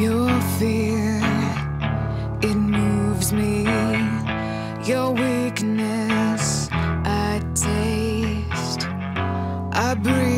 Your fear, it moves me. Your weakness, I taste. I breathe.